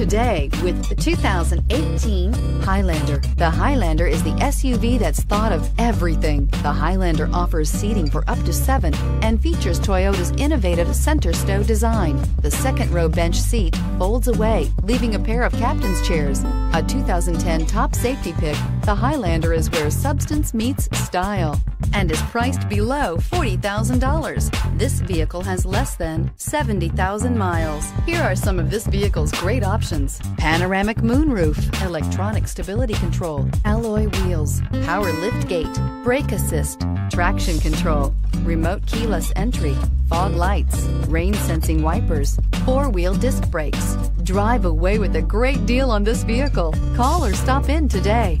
today with the 2018 Highlander. The Highlander is the SUV that's thought of everything. The Highlander offers seating for up to seven and features Toyota's innovative center stow design. The second row bench seat folds away, leaving a pair of captain's chairs. A 2010 top safety pick, the Highlander is where substance meets style and is priced below $40,000. This vehicle has less than 70,000 miles. Here are some of this vehicle's great options. Panoramic moonroof, electronic stability control, alloy wheels, power lift gate, brake assist, traction control, remote keyless entry, fog lights, rain sensing wipers, four-wheel disc brakes. Drive away with a great deal on this vehicle. Call or stop in today.